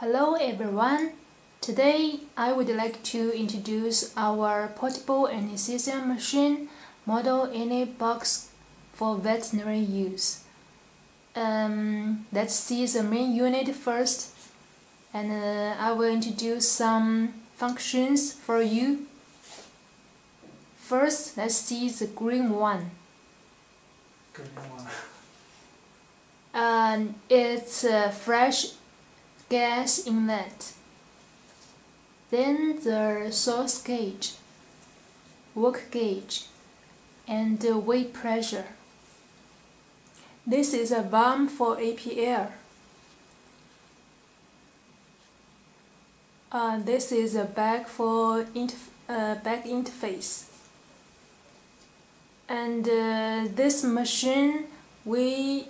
Hello everyone. Today I would like to introduce our portable anesthesia machine model AneBox for veterinary use. Um, let's see the main unit first and uh, I will introduce some functions for you. First, let's see the green one. Green one. And it's a fresh gas inlet. Then the source gauge, work gauge, and the weight pressure. This is a valve for APL. Uh, this is a bag for interf uh, back interface. And uh, this machine, we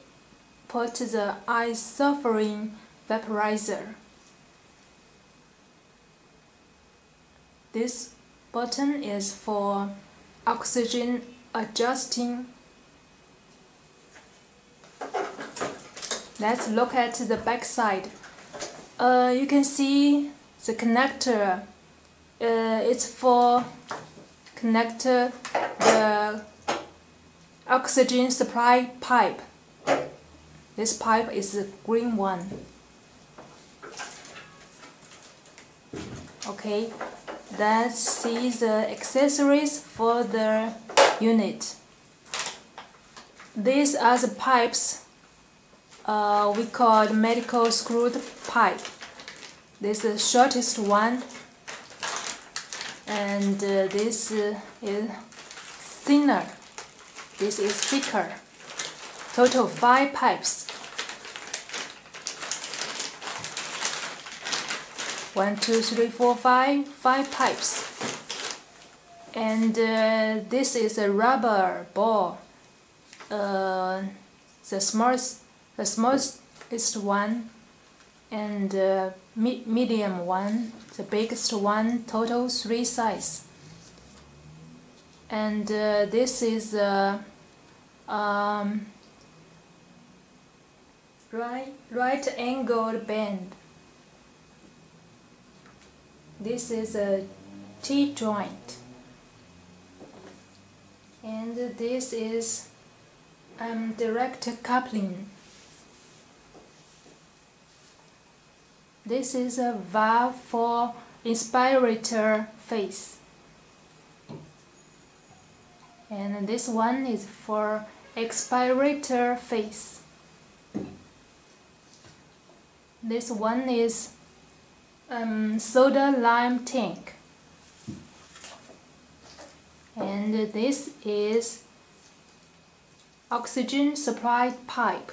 put the isoflurane vaporizer. This button is for oxygen adjusting. Let's look at the back side. Uh, you can see the connector. Uh, it's for connect the oxygen supply pipe. This pipe is the green one. Okay, let's see the accessories for the unit. These are the pipes uh, we call medical screwed pipe. This is the shortest one and uh, this uh, is thinner. This is thicker. Total 5 pipes. One, two, three, four, five, five pipes. And uh, this is a rubber ball. Uh, the smallest, the smallest one, and uh, me medium one, the biggest one. Total three size. And uh, this is a um, right right angled band. This is a T joint. And this is um, direct coupling. This is a valve for inspirator face. And this one is for expirator face. This one is um, soda lime tank. And this is oxygen supply pipe.